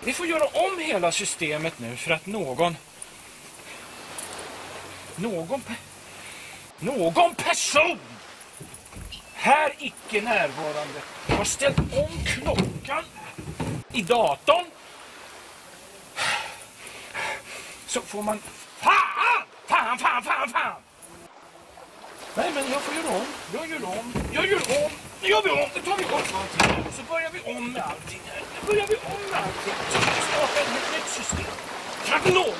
Vi får göra om hela systemet nu för att någon... Någon... Någon person här icke närvarande har ställt om klockan i datorn. Så får man... Fan! Fan, fan, fan, fan! Nej, men jag får göra om. Jag gör om. Jag gör om. Nu gör vi om. Nu tar vi bort allting. här. Så börjar vi om med allting här. Nu börjar vi om med allting. Starta ett helt nytt system. Kan någon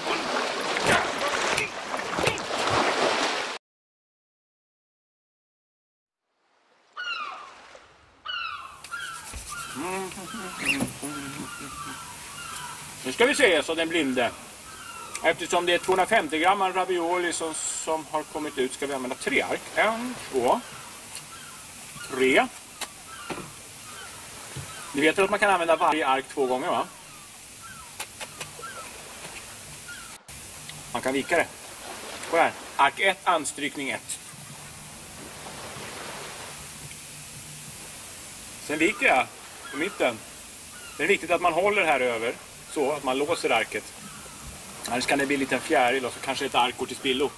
Nu ska vi se så den blinde. Eftersom det är 250 gram ravioli som, som har kommit ut ska vi använda tre ark. En, två, tre. Ni vet att man kan använda varje ark två gånger va? Man kan vika det. Kolla här. Ark 1, anstrykning 1. Sen viker jag på mitten. Det är viktigt att man håller här över så att man låser arket. Annars kan det bli en liten fjäril och så kanske ett ark går till spillo.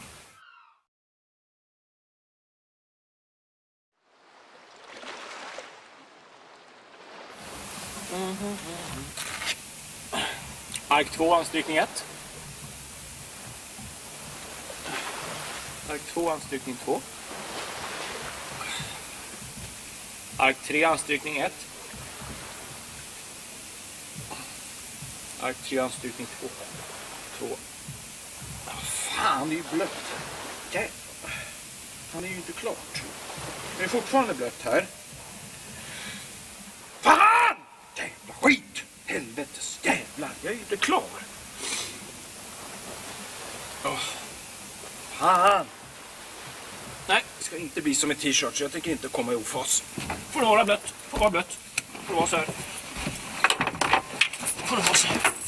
Ark 2, anstrykning 1. Ark 2, anstrykning 2. Ark 3, anstrykning 1. Ark 3, anstrykning 2. 2. Ah, fan, det är ju blött. Jävlar. Han är ju inte klart. Det är fortfarande blött här. Är klar. Åh. Fan! Nej, det ska inte bli som en t-shirt så jag tänker inte komma i ofas. Får det vara blött, får vara blött. Får det vara så här. Får det vara så här.